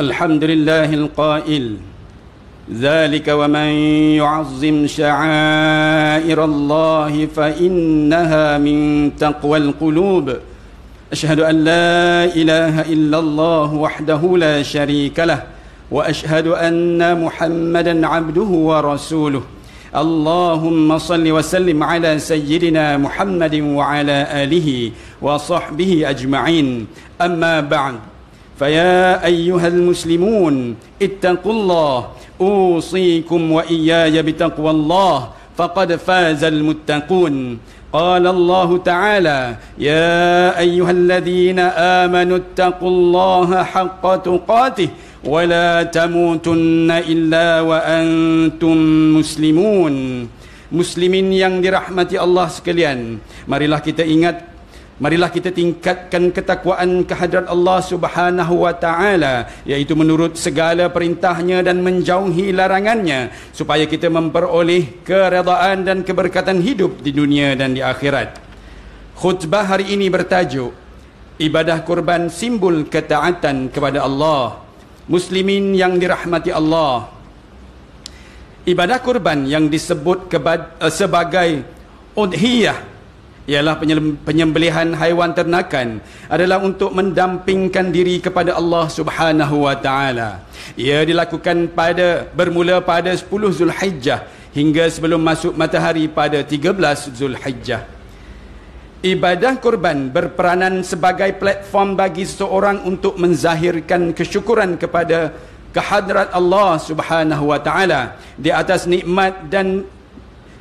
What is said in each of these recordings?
الحمد لله القائل ذلك ومن يعظم شعائر الله فإنها من تقوى القلوب. أشهد أن لا إله إلا الله وحده لا شريك له وأشهد أن محمدا عبده ورسوله. اللهم صل وسلم على سيدنا محمد وعلى آله وصحبه أجمعين. أما بعد فيا أيها المسلمون اتقوا الله أوصيكم وإياي بتقوى الله فقد فاز المتقون قال الله تعالى يا أيها الذين آمنوا اتقوا الله حق تقاته ولا تموتن إلا وأنتم مسلمون Muslimin yang dirahmati Allah sekalian Marilah kita ingat Marilah kita tingkatkan ketakwaan kehadrat Allah Subhanahu wa taala yaitu menurut segala perintahnya dan menjauhi larangannya supaya kita memperoleh keredaan dan keberkatan hidup di dunia dan di akhirat. Khutbah hari ini bertajuk Ibadah kurban simbol ketaatan kepada Allah. Muslimin yang dirahmati Allah. Ibadah kurban yang disebut eh, sebagai udhiyah ialah penyembelihan haiwan ternakan adalah untuk mendampingkan diri kepada Allah Subhanahu wa taala. Ia dilakukan pada bermula pada 10 Zulhijjah hingga sebelum masuk matahari pada 13 Zulhijjah. Ibadah kurban berperanan sebagai platform bagi seseorang untuk menzahirkan kesyukuran kepada kehadrat Allah Subhanahu wa taala di atas nikmat dan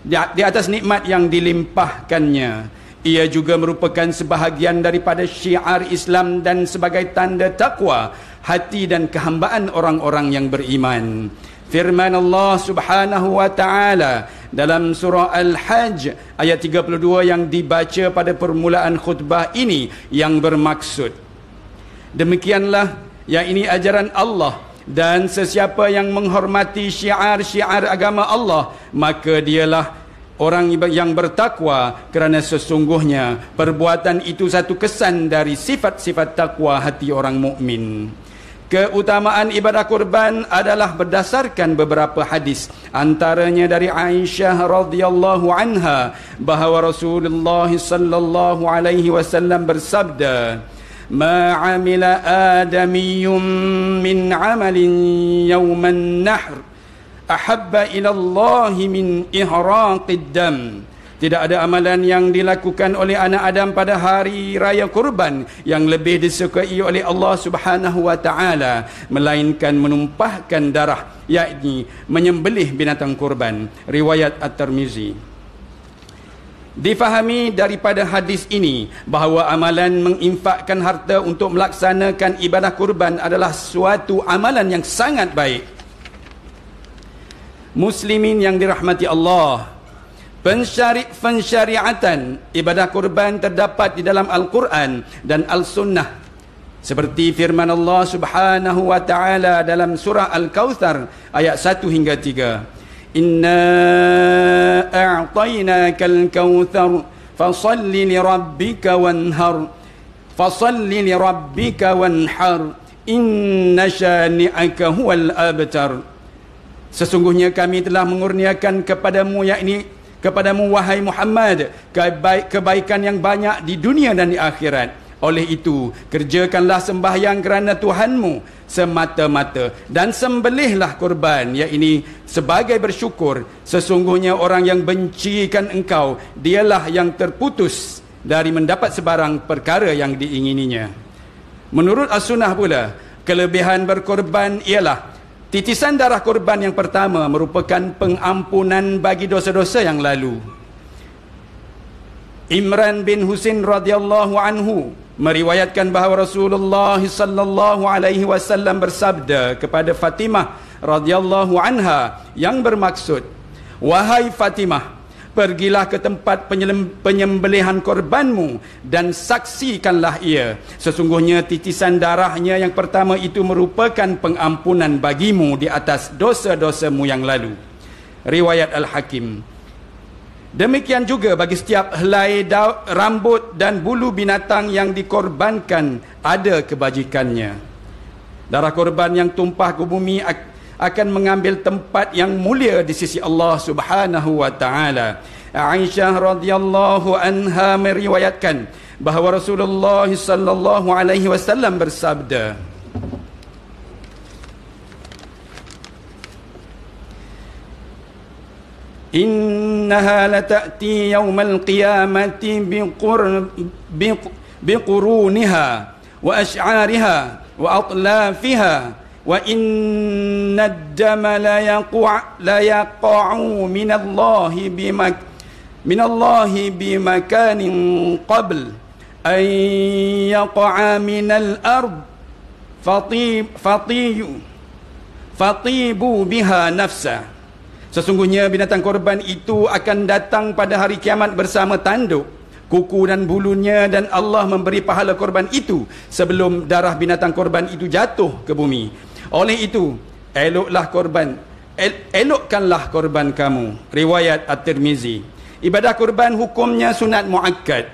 di atas nikmat yang dilimpahkannya ia juga merupakan sebahagian daripada syiar Islam dan sebagai tanda takwa hati dan kehambaan orang-orang yang beriman. Firman Allah Subhanahu wa taala dalam surah Al-Hajj ayat 32 yang dibaca pada permulaan khutbah ini yang bermaksud Demikianlah yang ini ajaran Allah dan sesiapa yang menghormati syiar-syiar agama Allah maka dialah orang yang bertakwa kerana sesungguhnya perbuatan itu satu kesan dari sifat-sifat takwa hati orang mukmin. Keutamaan ibadah kurban adalah berdasarkan beberapa hadis antaranya dari Aisyah radhiyallahu anha bahawa Rasulullah sallallahu alaihi wasallam bersabda ما عمل آدمي من عمل يوم النحر ahabba ila Allah min ihraqid dam tidak ada amalan yang dilakukan oleh anak Adam pada hari raya kurban yang lebih disukai oleh Allah Subhanahu wa taala melainkan menumpahkan darah yakni menyembelih binatang kurban riwayat At-Tirmizi Difahami daripada hadis ini bahawa amalan menginfakkan harta untuk melaksanakan ibadah kurban adalah suatu amalan yang sangat baik. Muslimin yang dirahmati Allah pensyari pensyariatan ibadah kurban terdapat di dalam Al-Quran dan Al-Sunnah. Seperti firman Allah Subhanahu wa taala dalam surah Al-Kautsar ayat 1 hingga 3 Al-kautsar fasalli li rabbika wanhar fasalli li rabbika wanhar inna shani'aka huwal abtar Sesungguhnya kami telah mengurniakan kepadamu yakni kepadamu wahai Muhammad kebaik kebaikan yang banyak di dunia dan di akhirat. Oleh itu, kerjakanlah sembahyang kerana Tuhanmu semata-mata dan sembelihlah kurban yakni sebagai bersyukur sesungguhnya orang yang bencikan engkau dialah yang terputus dari mendapat sebarang perkara yang diingininya. Menurut as-sunnah pula, kelebihan berkorban ialah Titisan darah korban yang pertama merupakan pengampunan bagi dosa-dosa yang lalu. Imran bin Husin radhiyallahu anhu meriwayatkan bahawa Rasulullah sallallahu alaihi wasallam bersabda kepada Fatimah radhiyallahu anha yang bermaksud, "Wahai Fatimah, pergilah ke tempat penyembelihan korbanmu dan saksikanlah ia. Sesungguhnya titisan darahnya yang pertama itu merupakan pengampunan bagimu di atas dosa-dosamu yang lalu. Riwayat Al-Hakim. Demikian juga bagi setiap helai rambut dan bulu binatang yang dikorbankan ada kebajikannya. Darah korban yang tumpah ke bumi akan mengambil tempat yang mulia di sisi Allah Subhanahu wa taala. Aisyah radhiyallahu anha meriwayatkan bahawa Rasulullah sallallahu alaihi wasallam bersabda إنها لتأتي يوم القيامة بقر بقرونها وأشعارها وأطلافها وإن الدم لا يقع لا يقع من الله بمك من الله بمكان قبل أن يقع من الأرض فطيب فطيب فطيبوا بها نفسه. Sesungguhnya binatang korban itu akan datang pada hari kiamat bersama tanduk kuku dan bulunya dan Allah memberi pahala korban itu sebelum darah binatang korban itu jatuh ke bumi. Oleh itu, eloklah korban, el elokkanlah korban kamu. Riwayat At-Tirmizi. Ibadah korban hukumnya sunat muakkad.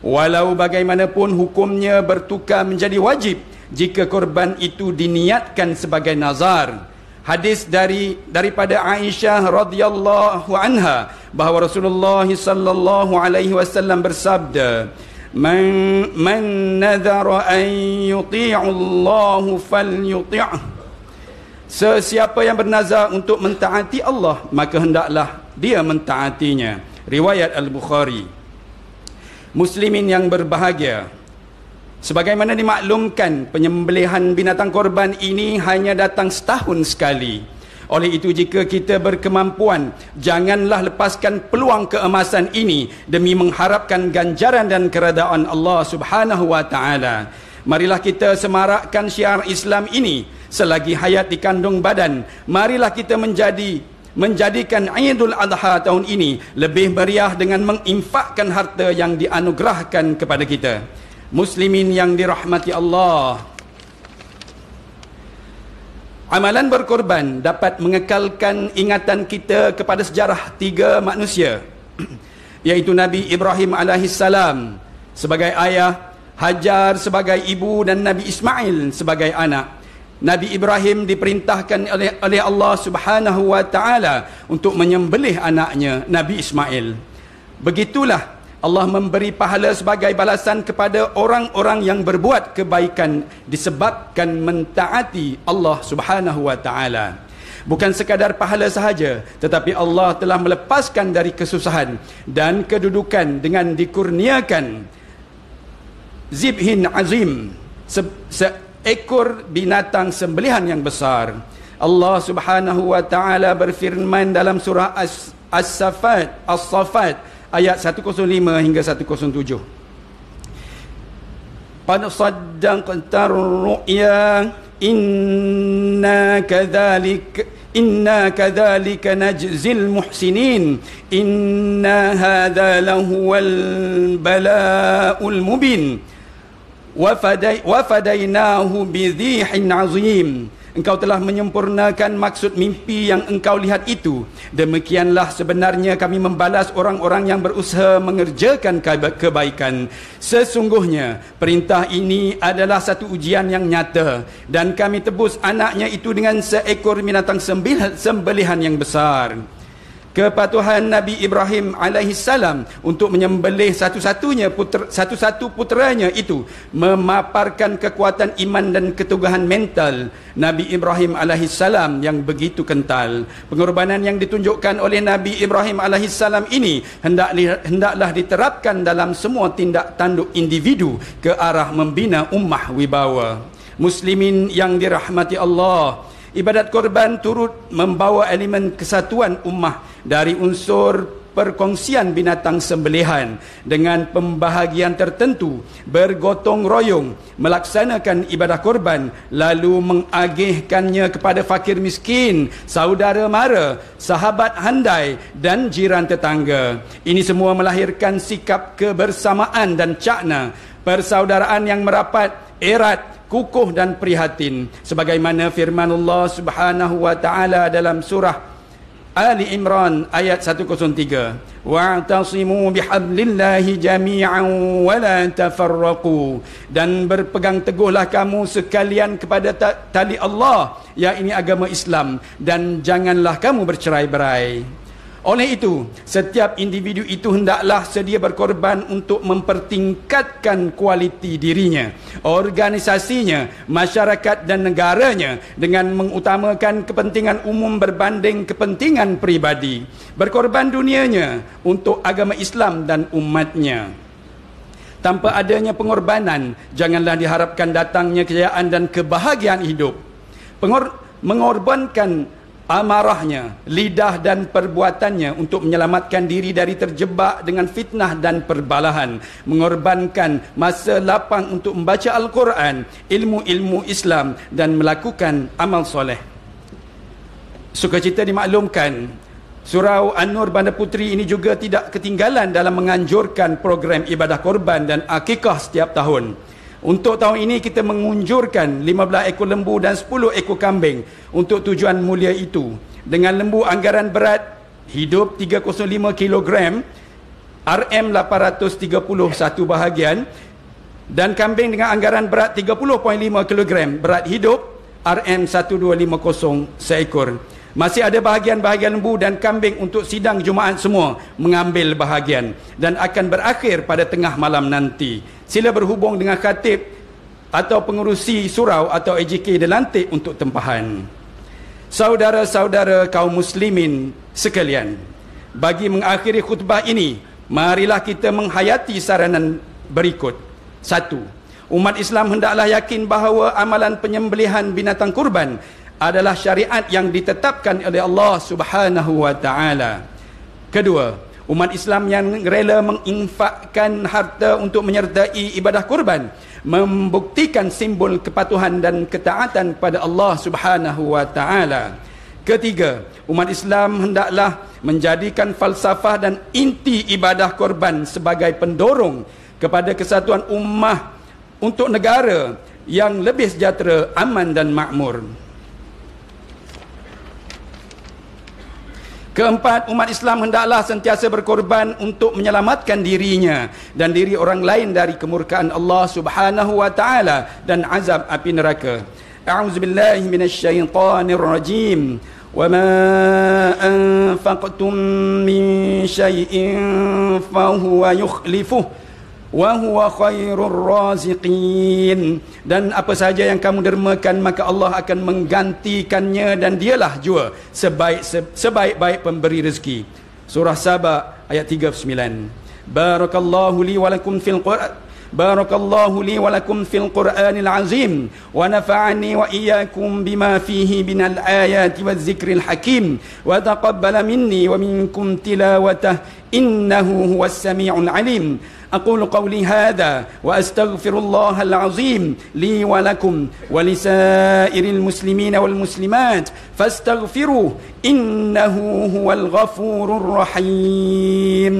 Walau bagaimanapun hukumnya bertukar menjadi wajib jika korban itu diniatkan sebagai nazar hadis dari daripada Aisyah radhiyallahu anha bahawa Rasulullah sallallahu alaihi wasallam bersabda man man nadhara an yuti'u Allah falyuti' Sesiapa yang bernazar untuk mentaati Allah maka hendaklah dia mentaatinya. Riwayat al-Bukhari. Muslimin yang berbahagia Sebagaimana dimaklumkan, penyembelihan binatang korban ini hanya datang setahun sekali. Oleh itu, jika kita berkemampuan, janganlah lepaskan peluang keemasan ini demi mengharapkan ganjaran dan keredaan Allah Subhanahu wa taala. Marilah kita semarakkan syiar Islam ini selagi hayat di kandung badan. Marilah kita menjadi menjadikan Idul Adha tahun ini lebih meriah dengan menginfakkan harta yang dianugerahkan kepada kita muslimin yang dirahmati Allah. Amalan berkorban dapat mengekalkan ingatan kita kepada sejarah tiga manusia iaitu Nabi Ibrahim alaihissalam sebagai ayah Hajar sebagai ibu dan Nabi Ismail sebagai anak. Nabi Ibrahim diperintahkan oleh, oleh Allah Subhanahu wa taala untuk menyembelih anaknya Nabi Ismail. Begitulah Allah memberi pahala sebagai balasan kepada orang-orang yang berbuat kebaikan disebabkan mentaati Allah Subhanahu wa taala. Bukan sekadar pahala sahaja, tetapi Allah telah melepaskan dari kesusahan dan kedudukan dengan dikurniakan zibhin azim se seekor binatang sembelihan yang besar. Allah Subhanahu wa taala berfirman dalam surah As-Safat, As-Safat ayat 105 hingga 107 qad saddaqta ru'ya inna kadzalik inna kadzalika najzil muhsinin inna hadza lahuwal bala'ul mubin wa fadainahu bidhihin azim engkau telah menyempurnakan maksud mimpi yang engkau lihat itu. Demikianlah sebenarnya kami membalas orang-orang yang berusaha mengerjakan kebaikan. Sesungguhnya perintah ini adalah satu ujian yang nyata dan kami tebus anaknya itu dengan seekor binatang sembelihan yang besar kepatuhan Nabi Ibrahim alaihi salam untuk menyembelih satu-satunya putra satu-satu puteranya itu memaparkan kekuatan iman dan keteguhan mental Nabi Ibrahim alaihi salam yang begitu kental. Pengorbanan yang ditunjukkan oleh Nabi Ibrahim alaihi salam ini hendaklah hendaklah diterapkan dalam semua tindak tanduk individu ke arah membina ummah wibawa. Muslimin yang dirahmati Allah Ibadat korban turut membawa elemen kesatuan ummah dari unsur perkongsian binatang sembelihan dengan pembahagian tertentu bergotong royong melaksanakan ibadah korban lalu mengagihkannya kepada fakir miskin, saudara mara, sahabat handai dan jiran tetangga. Ini semua melahirkan sikap kebersamaan dan cakna persaudaraan yang merapat erat kukuh dan prihatin sebagaimana firman Allah Subhanahu wa taala dalam surah Ali Imran ayat 103 wa'tasimu bihablillahi jami'an wa la tafarraqu. Dan berpegang teguhlah kamu sekalian kepada tali Allah yang ini agama Islam. Dan janganlah kamu bercerai-berai oleh itu, setiap individu itu hendaklah sedia berkorban untuk mempertingkatkan kualiti dirinya, organisasinya, masyarakat dan negaranya dengan mengutamakan kepentingan umum berbanding kepentingan pribadi. Berkorban dunianya untuk agama Islam dan umatnya. Tanpa adanya pengorbanan, janganlah diharapkan datangnya kejayaan dan kebahagiaan hidup. Pengor mengorbankan amarahnya, lidah dan perbuatannya untuk menyelamatkan diri dari terjebak dengan fitnah dan perbalahan, mengorbankan masa lapang untuk membaca Al-Quran, ilmu-ilmu Islam dan melakukan amal soleh. Sukacita dimaklumkan, Surau An-Nur Bandar Puteri ini juga tidak ketinggalan dalam menganjurkan program ibadah korban dan akikah setiap tahun. Untuk tahun ini kita mengunjurkan 15 ekor lembu dan 10 ekor kambing untuk tujuan mulia itu. Dengan lembu anggaran berat hidup 305 kg, RM 831 bahagian dan kambing dengan anggaran berat 30.5 kg, berat hidup RM 1250 seekor. Masih ada bahagian-bahagian lembu dan kambing untuk sidang Jumaat semua mengambil bahagian dan akan berakhir pada tengah malam nanti. Sila berhubung dengan khatib atau pengurusi surau atau AJK dilantik untuk tempahan. Saudara-saudara kaum muslimin sekalian, bagi mengakhiri khutbah ini, marilah kita menghayati saranan berikut. Satu, umat Islam hendaklah yakin bahawa amalan penyembelihan binatang kurban adalah syariat yang ditetapkan oleh Allah Subhanahu wa taala. Kedua, umat Islam yang rela menginfakkan harta untuk menyertai ibadah kurban membuktikan simbol kepatuhan dan ketaatan kepada Allah Subhanahu wa taala. Ketiga, umat Islam hendaklah menjadikan falsafah dan inti ibadah korban sebagai pendorong kepada kesatuan ummah untuk negara yang lebih sejahtera, aman dan makmur. Keempat, umat Islam hendaklah sentiasa berkorban untuk menyelamatkan dirinya dan diri orang lain dari kemurkaan Allah Subhanahu wa taala dan azab api neraka. A'udzubillahi minasyaitonirrajim. Wa ma anfaqtum min syai'in fa huwa yukhlifuhu wa huwa khairur raziqin. Dan apa saja yang kamu dermakan maka Allah akan menggantikannya dan dialah jua sebaik sebaik-baik pemberi rezeki. Surah saba ayat 39 barakallahu li wa lakum fil qur'an بارك الله لي ولكم في القرآن العظيم ونفعني وإياكم بما فيه من الآيات والذكر الحكيم وتقبل مني ومنكم تلاوته إنه هو السميع العليم. أقول قولي هذا وأستغفر الله العظيم لي ولكم ولسائر المسلمين والمسلمات فاستغفروه إنه هو الغفور الرحيم.